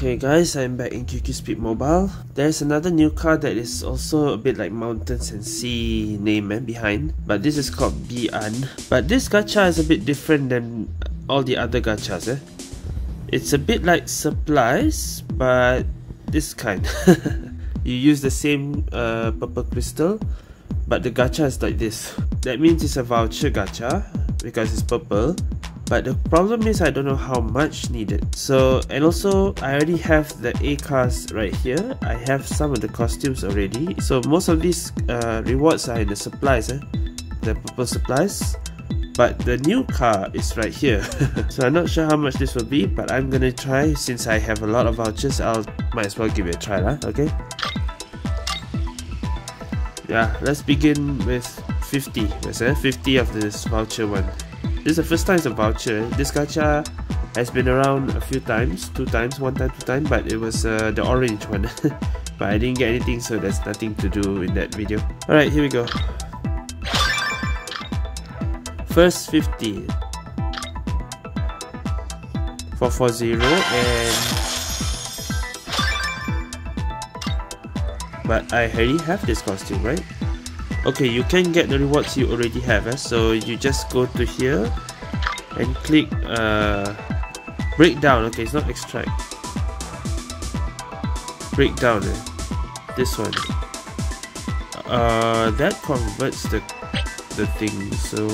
Okay guys, I'm back in QQ Speed Mobile. There's another new car that is also a bit like Mountains and Sea name eh, behind. But this is called Bi An. But this gacha is a bit different than all the other gachas eh. It's a bit like supplies, but this kind. you use the same uh, purple crystal, but the gacha is like this. That means it's a voucher gacha because it's purple but the problem is I don't know how much needed. So and also I already have the A cars right here. I have some of the costumes already. So most of these uh, rewards are in the supplies eh? the purple supplies. But the new car is right here. So I'm not sure how much this will be but I'm gonna try. Since I have a lot of vouchers I'll might as well give it a try lah okay? Yeah let's begin with 50 let's say 50 of this voucher one this is the first time it's a voucher. This gacha has been around a few times, two times, one time, two times, but it was uh, the orange one. but I didn't get anything, so there's nothing to do in that video. Alright, here we go. First 50. 440 and... But I already have this costume, right? Okay you can get the rewards you already have eh? so you just go to here and click uh, breakdown. Okay it's not extract. Breakdown eh? this one. Uh, that converts the the thing so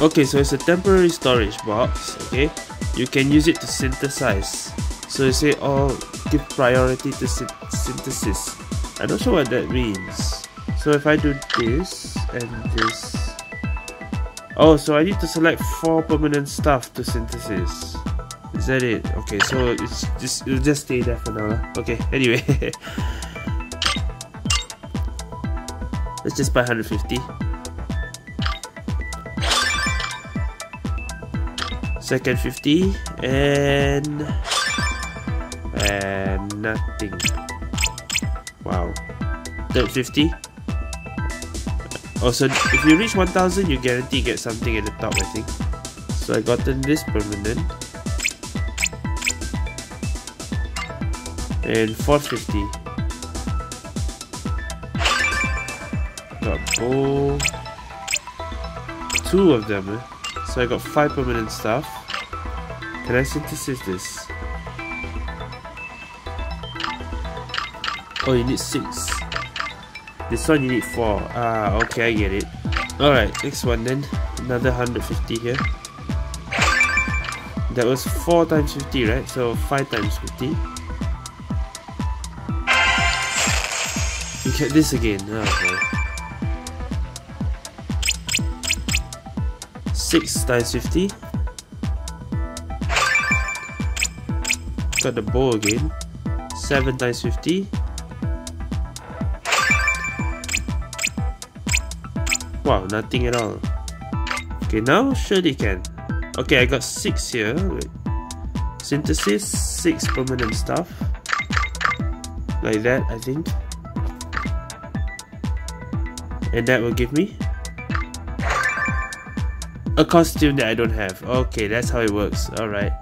okay so it's a temporary storage box okay? You can use it to synthesize. So you say oh give priority to sy synthesis. I'm not sure what that means so if I do this and this. Oh so I need to select four permanent stuff to synthesis. Is that it? Okay so it's just it'll just stay there for now. Okay anyway. Let's just buy 150 second 50 and and nothing. Wow. Third 50 also, if you reach 1000, you guarantee get something at the top, I think. So I gotten this permanent. And 450. Got bow. Two of them, eh? So I got five permanent stuff. Can I synthesize this? Oh, you need six. This one you need 4. Ah, okay, I get it. Alright, next one then. Another 150 here. That was 4 times 50, right? So 5 times 50. You get this again. Oh, okay. 6 times 50. Got the bow again. 7 times 50. Wow, nothing at all. Okay, now surely can. Okay, I got 6 here. Wait. Synthesis, 6 permanent stuff. Like that, I think. And that will give me a costume that I don't have. Okay, that's how it works. Alright.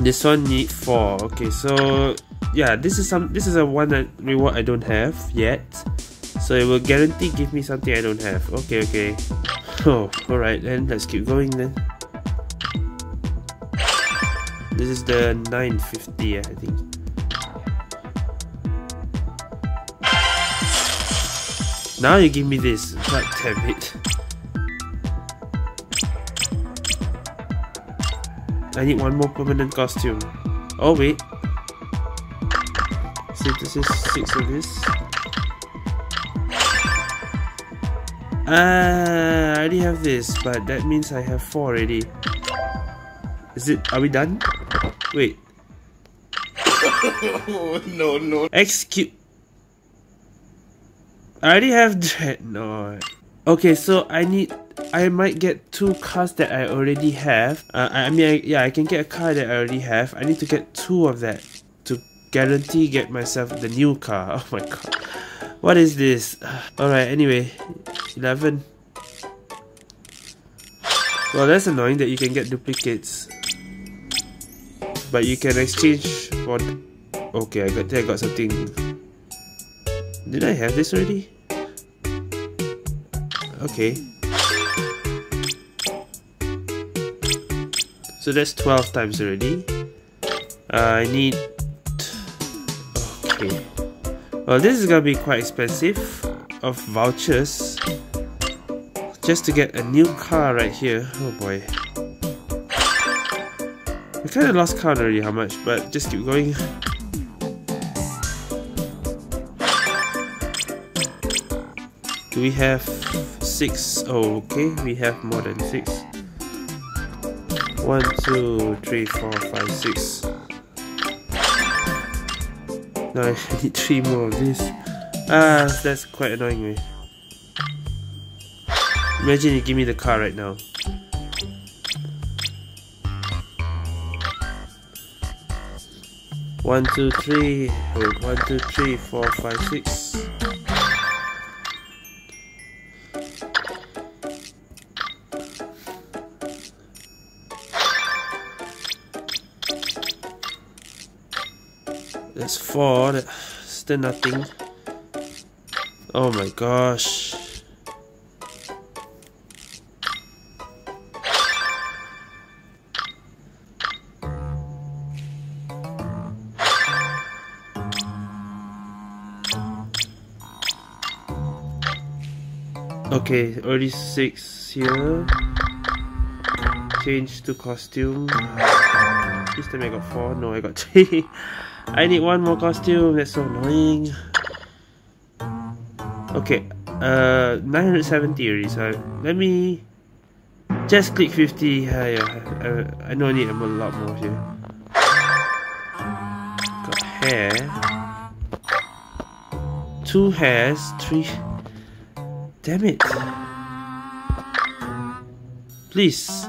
This one need 4. Okay, so yeah, this is some this is a one that reward I don't have yet. So it will guarantee give me something I don't have. Okay, okay. Oh, alright then, let's keep going then. This is the 950, I think. Now you give me this. God damn it. I need one more permanent costume. Oh wait. Synthesis 6 of this. Ah, I already have this, but that means I have four already. Is it? Are we done? Wait. no, no. Execute. I already have Dreadnought. Okay, so I need. I might get two cars that I already have. Uh, I mean, I, yeah, I can get a car that I already have. I need to get two of that to guarantee get myself the new car. Oh my god. What is this? Alright, anyway. 11. Well, that's annoying that you can get duplicates. but you can exchange for okay I got I got something. Did I have this already? Okay. So that's 12 times already. Uh, I need okay. Well this is gonna be quite expensive of vouchers just to get a new car right here. Oh boy. I kind of lost count already how much but just keep going. Do we have six? Oh, okay. We have more than six. One two three four five six. No, I need three more of this. Ah, that's quite annoying me. Imagine you give me the car right now. One, two, three. Wait, one, two, three, four, five, six. That's four. That's still nothing. Oh my gosh. Okay, already six here. Change to costume. This time I got four. No, I got three. I need one more costume. That's so annoying. Okay, uh, 970 already. So let me just click 50. Uh, yeah, uh, I know I need a lot more here. Got hair. Two hairs. Three. Damn it. Please.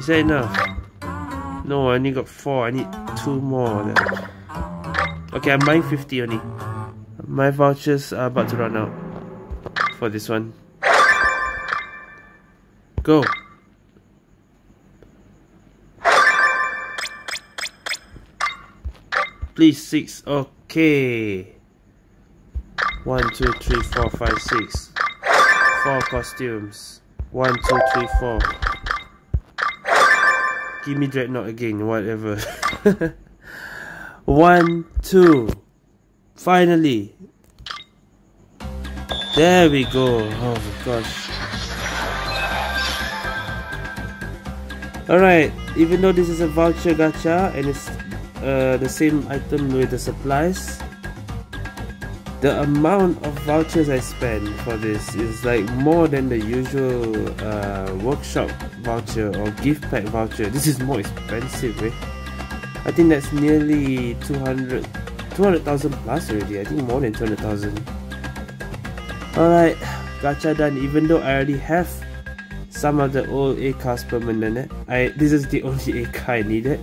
Is that enough? No, I only got four. I need two more. Okay, I'm buying 50 only. My vouchers are about to run out for this one. Go. Please, six. Okay. One, two, three, four, five, six. Four costumes. One, two, three, four. Give me Dreadnought again, whatever. One, two. Finally. There we go. Oh my gosh. Alright, even though this is a voucher gacha and it's uh, the same item with the supplies, the amount of vouchers I spend for this is like more than the usual uh, workshop voucher or gift pack voucher. This is more expensive, eh? I think that's nearly 200 200,000 plus already. I think more than 200,000. Alright, gacha done. Even though I already have some of the old A cars permanent, eh? I this is the only A car I needed.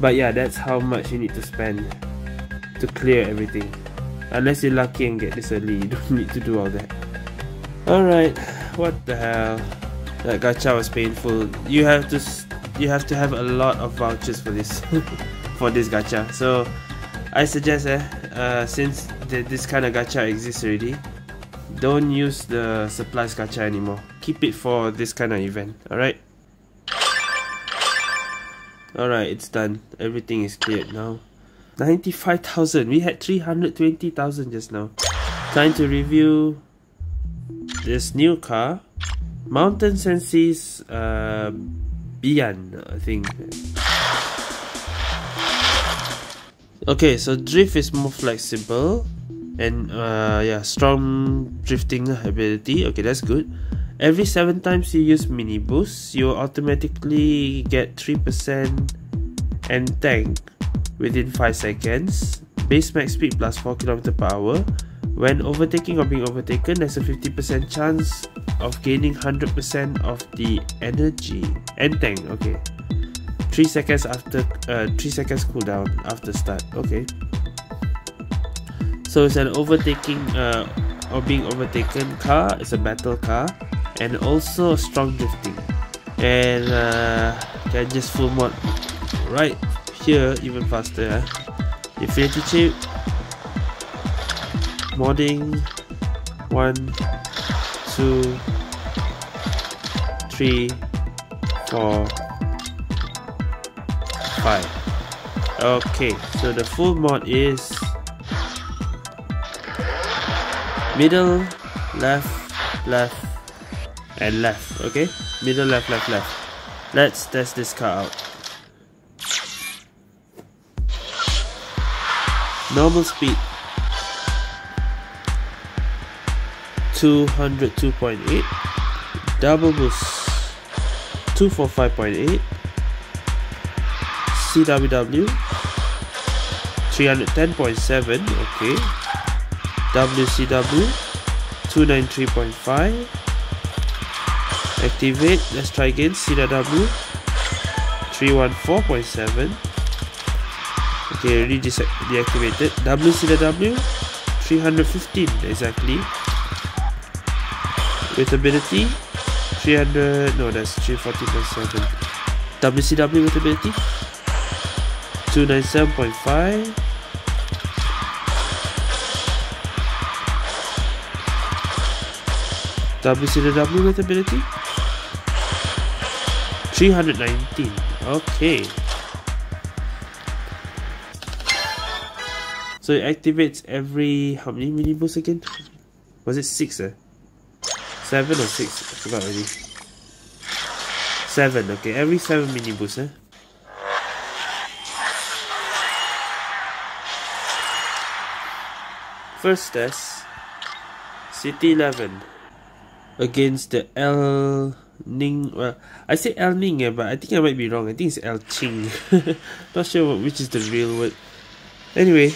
But yeah, that's how much you need to spend to clear everything. Unless you're lucky and get this early, you don't need to do all that. Alright, what the hell. That gacha was painful. You have to you have to have a lot of vouchers for this for this gacha. So I suggest eh, uh, since the, this kind of gacha exists already, don't use the supplies gacha anymore. Keep it for this kind of event. Alright? Alright, it's done. Everything is cleared now. 95,000. We had 320,000 just now. Time to review this new car. Mountain Sensei's uh, Bi An, I think. Okay, so drift is more flexible and uh, yeah, strong drifting ability. Okay, that's good. Every 7 times you use mini boost, you automatically get 3% and tank within 5 seconds, base max speed plus 4 km per hour. When overtaking or being overtaken, there's a 50% chance of gaining 100% of the energy. and tank. okay. 3 seconds after, uh, 3 seconds cooldown after start, okay. So it's an overtaking uh, or being overtaken car, it's a battle car, and also strong drifting and uh, can just full mod right here even faster huh? infinity chip modding one two three four five. Okay so the full mod is middle left left and left okay? Middle left left left. Let's test this car out. Normal speed 202.8 double boost 245.8 CWW 310.7 okay. WCW 293.5 activate let's try again CW 314.7 okay already deactivated. WCW 315 exactly with ability 300 no that's 340.7 WCW with ability 297.5 WCW with ability 319 okay. So it activates every how many mini boosts again? Was it six eh seven or six I forgot already seven okay every seven mini boosts eh first test city 11 against the El Ning. Well, I say El Ning, eh, but I think I might be wrong. I think it's El Ching. Not sure which is the real word. Anyway.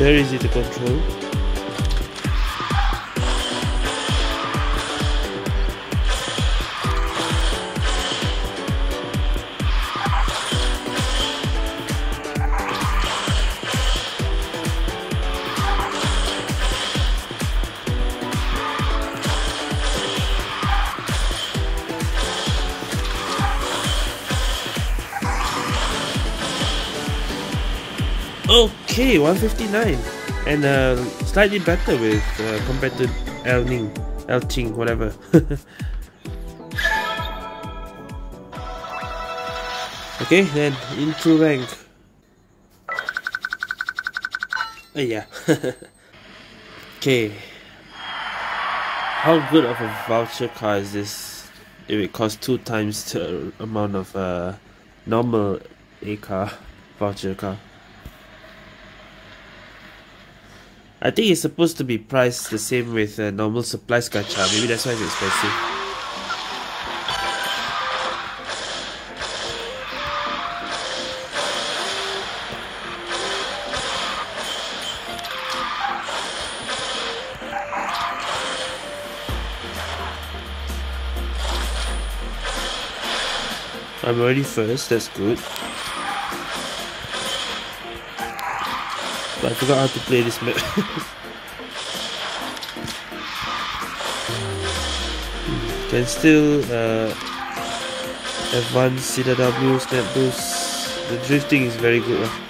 Very easy to control. Okay, 159 and uh, slightly better with uh, compared to El Ning, El Ching, whatever. okay, then into rank. Oh yeah. okay. How good of a voucher car is this? If it costs two times the amount of uh, normal A car voucher car. I think it's supposed to be priced the same with a normal supplies gacha. Maybe that's why it's expensive. I'm already first, that's good. But I forgot how to play this map. Can still uh, advance CW, snap boost. The drifting is very good. Uh.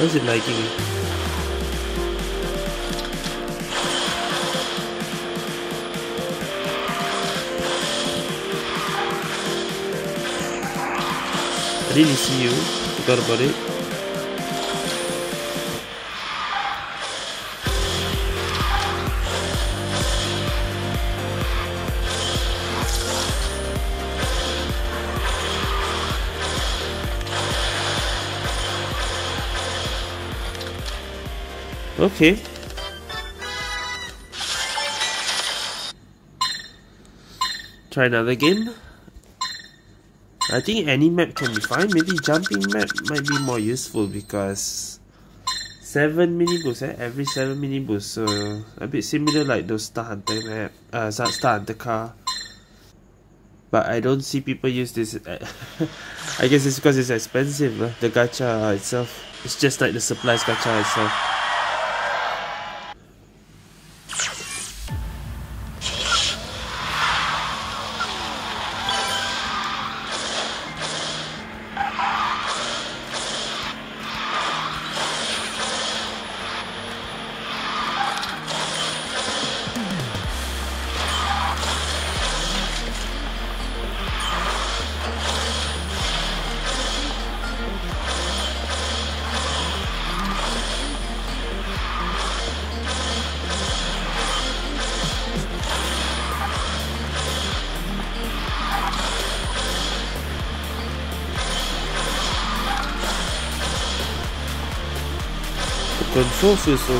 Why is it liking me? I didn't see you. Forgot about it. Okay. Try another game. I think any map can be fine. Maybe jumping map might be more useful because 7 mini boosts, eh? Every 7 mini boosts. So a bit similar like those Star Hunter map. Uh, Star Hunter car. But I don't see people use this. I guess it's because it's expensive. Uh, the gacha itself. It's just like the supplies gacha itself. Control feels so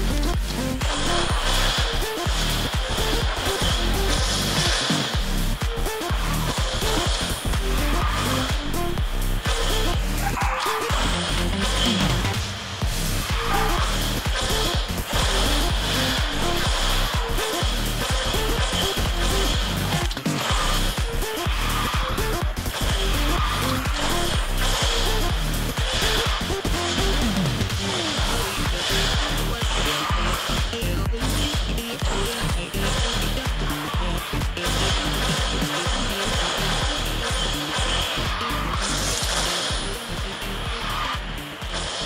good.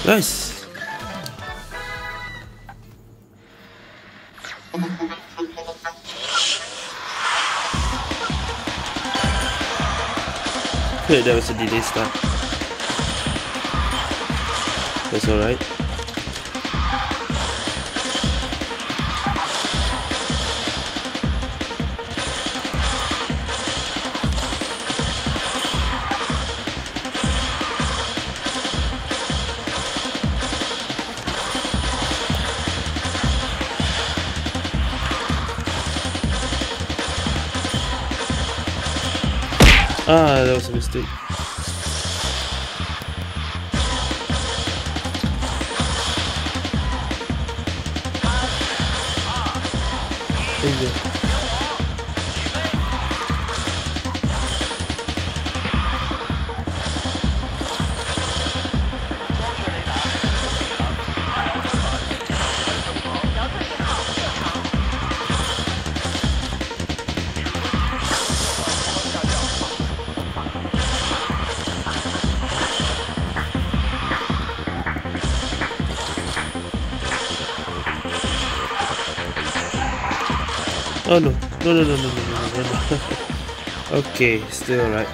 Nice. Okay, that was a delay start. That's alright. Ah, that was a mistake. Oh no, no, no, no, no, no, no, no. okay, still alright.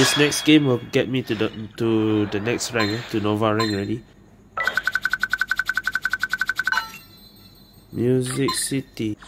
This next game will get me to the to the next rank, eh? to Nova rank already. Music City.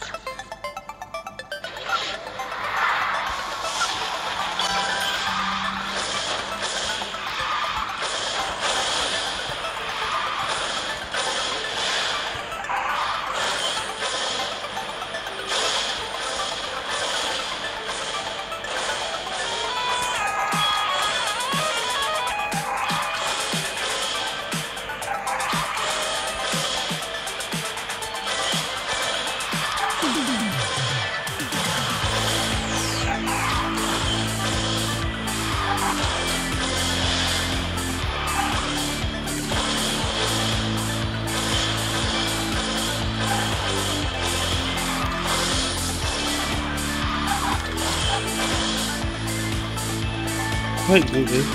Quite good. Eh?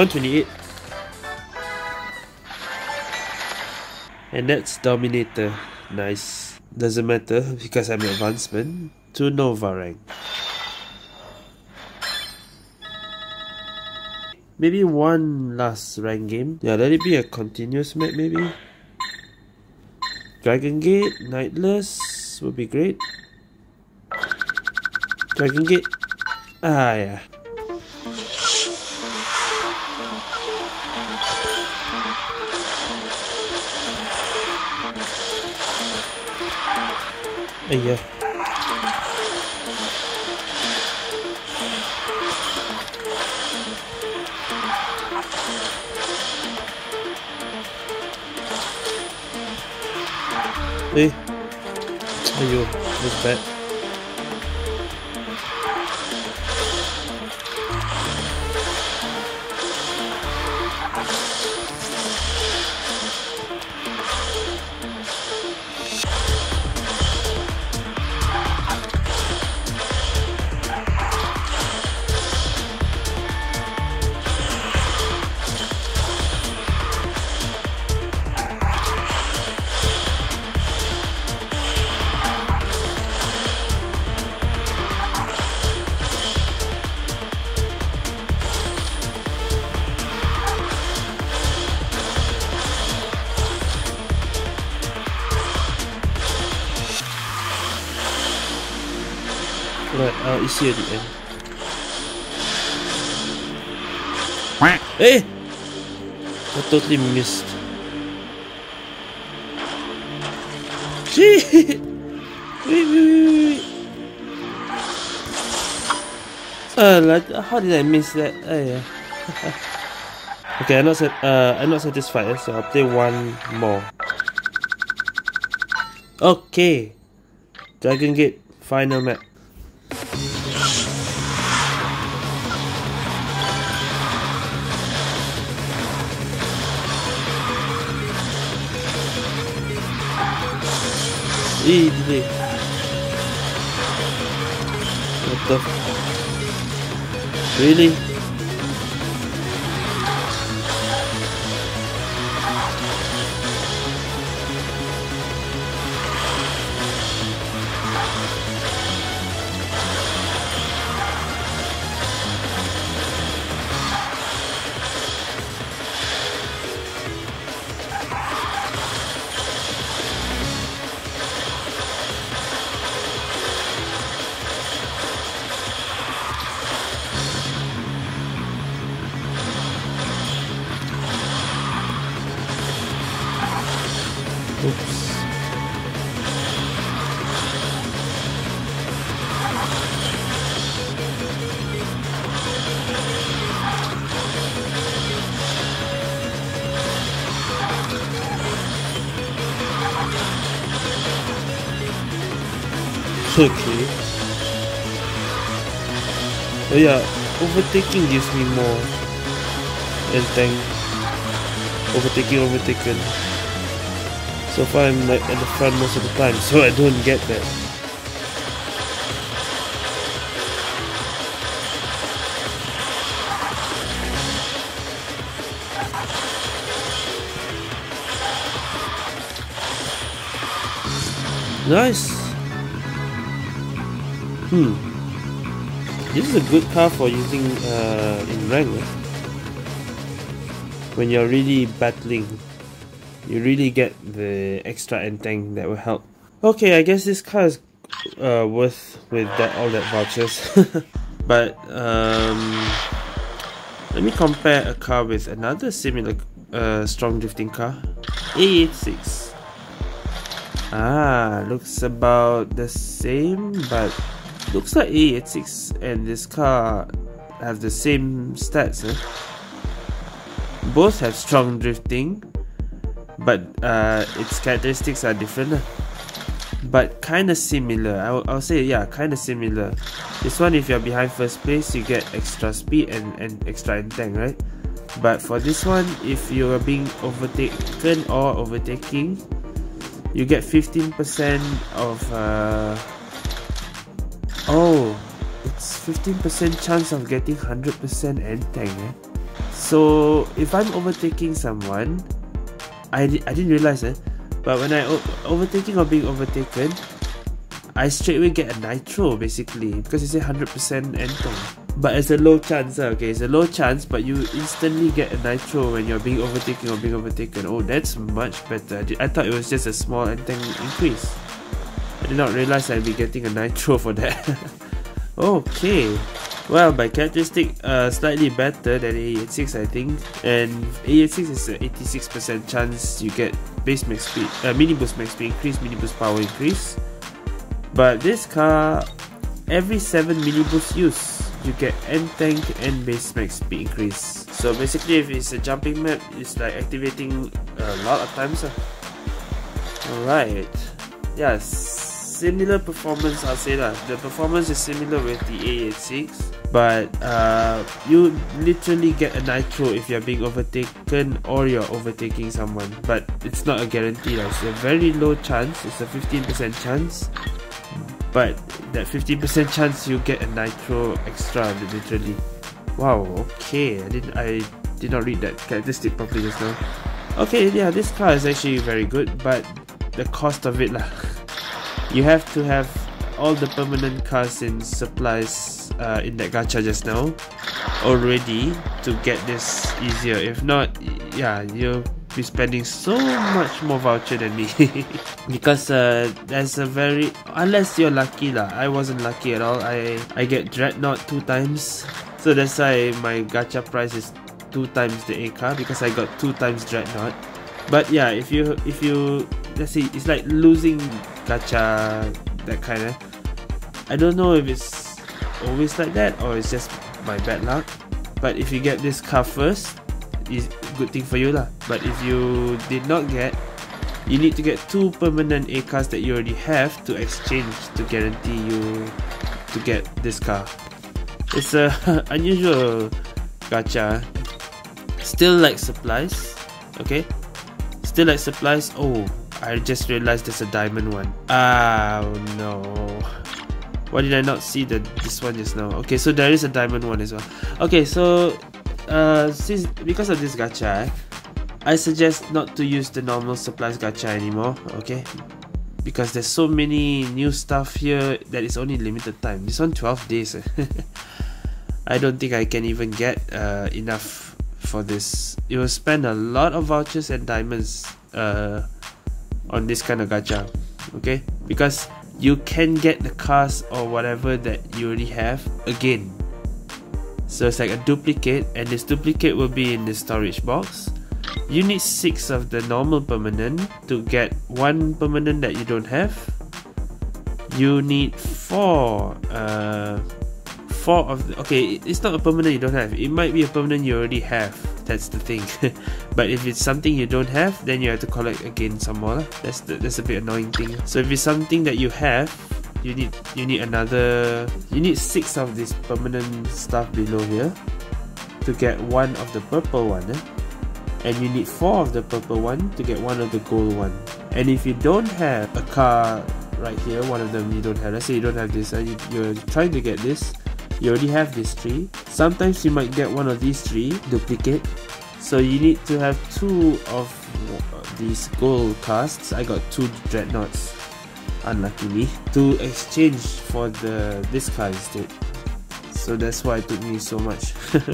128 and that's Dominator. Nice. Doesn't matter because I'm advancement. To Nova rank. Maybe one last rank game. Yeah let it be a continuous map maybe. Dragon Gate Nightless would be great. Dragon Gate. Ah yeah Iya. Eh. Ayo, that's bad. Right, uh, here at the end. Hey! I totally missed. Wait, wait, wait. Uh, like, how did I miss that? Oh, yeah. okay, I'm not, uh, I'm not satisfied, so I'll play one more. Okay. Dragon Gate, final map. Easy. What the? Really? Overtaking gives me more than tank. Overtaking, overtaken. So far I'm like at the front most of the time, so I don't get that. Nice. Hmm. This is a good car for using uh, in rank. Eh? When you're really battling, you really get the extra end tank that will help. Okay, I guess this car is uh, worth with that all that vouchers. but um, let me compare a car with another similar a strong drifting car. A86. Ah, looks about the same, but looks like A86 and this car have the same stats. Eh? Both have strong drifting, but uh, its characteristics are different. Eh? But kind of similar. I'll, I'll say, yeah, kind of similar. This one, if you're behind first place, you get extra speed and, and extra tank, right? But for this one, if you are being overtaken or overtaking, you get 15% of uh, oh it's 15% chance of getting 100% end tank eh? so if I'm overtaking someone I, di I didn't realize it eh? but when I overtaking or being overtaken I straightaway get a nitro basically because it's a 100% end tank but it's a low chance uh, okay? It's a low chance but you instantly get a nitro when you're being overtaken or being overtaken. Oh that's much better. I, thought it was just a small end tank increase did not realize I'd be getting a nitro for that. Okay. Well by characteristic uh, slightly better than A86 I think. And A86 is an 86% chance you get base max speed uh, mini boost max speed increase mini boost power increase. But this car every 7 mini boost use you get end tank and base max speed increase. So basically if it's a jumping map it's like activating a lot of times uh. alright. Yes similar performance I'll say that. The performance is similar with the A86 but uh, you literally get a nitro if you're being overtaken or you're overtaking someone but it's not a guarantee like, it's a very low chance. It's a 15% chance but that 15% chance you get a nitro extra literally. Wow okay. I didn't I did not read that characteristic properly just now. Okay yeah this car is actually very good but the cost of it lah you have to have all the permanent cars and supplies uh, in that gacha just now already to get this easier. If not yeah you'll be spending so much more voucher than me. Because uh, there's a very unless you're lucky lah I wasn't lucky at all. I I get dreadnought two times. So that's why my gacha price is two times the A car because I got two times dreadnought. But yeah if you if you let's see it's like losing gacha that kind of I don't know if it's always like that or it's just my bad luck. But if you get this car first is good thing for you lah. But if you did not get you need to get two permanent A cars that you already have to exchange to guarantee you to get this car. It's a unusual gacha. Still like supplies okay? Still like supplies oh I just realized there's a diamond one. Oh no. Why did I not see the this one just now? Okay, so there is a diamond one as well. Okay, so uh, since because of this gacha, I suggest not to use the normal supplies gacha anymore. Okay, because there's so many new stuff here that is only limited time. This one 12 days. I don't think I can even get uh, enough for this. You will spend a lot of vouchers and diamonds. Uh, on this kind of gacha okay? Because you can get the cars or whatever that you already have again. So it's like a duplicate and this duplicate will be in the storage box. You need six of the normal permanent to get one permanent that you don't have. You need four uh four of the, okay it's not a permanent you don't have. It might be a permanent you already have. That's the thing. But if it's something you don't have then you have to collect again some more that's the, that's a bit annoying thing. So if it's something that you have you need you need another you need six of this permanent stuff below here to get one of the purple one eh? and you need four of the purple one to get one of the gold one. And if you don't have a car right here one of them you don't have. Let's say you don't have this and you, you're trying to get this you already have these three sometimes you might get one of these three duplicate. So you need to have two of these gold casts. I got two dreadnoughts. Unluckily to exchange for the this car instead. So that's why it took me so much.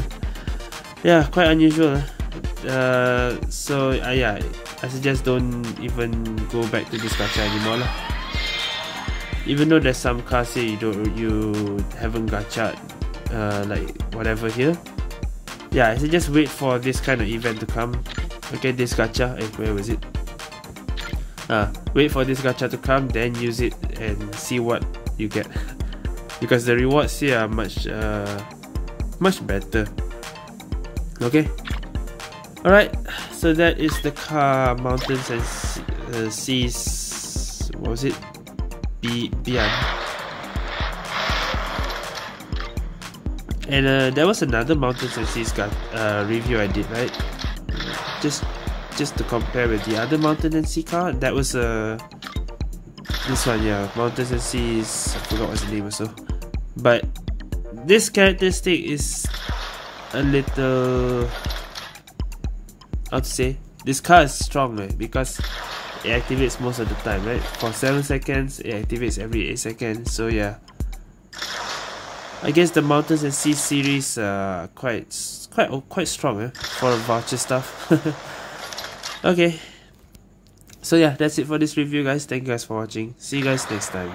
Yeah quite unusual. Uh, so uh, yeah. I suggest don't even go back to this gacha anymore lah even though there's some cars here you don't you haven't gacha uh, like whatever here yeah I just wait for this kind of event to come Okay, this gacha. Eh, where was it? Uh, wait for this gacha to come, then use it and see what you get. because the rewards here are much, uh, much better. Okay. Alright, so that is the car, mountains and uh, seas. What was it? And uh, there was another mountains and seas got, uh, review I did, right? Just just to compare with the other mountain and sea car. That was uh, this one, yeah, mountains and seas. I forgot what's the name also. But this characteristic is a little how to say this car is strong right because it activates most of the time right? For 7 seconds it activates every 8 seconds so yeah. I guess the mountains and sea series are quite quite quite strong eh, for voucher stuff. Okay. So yeah that's it for this review guys. Thank you guys for watching. See you guys next time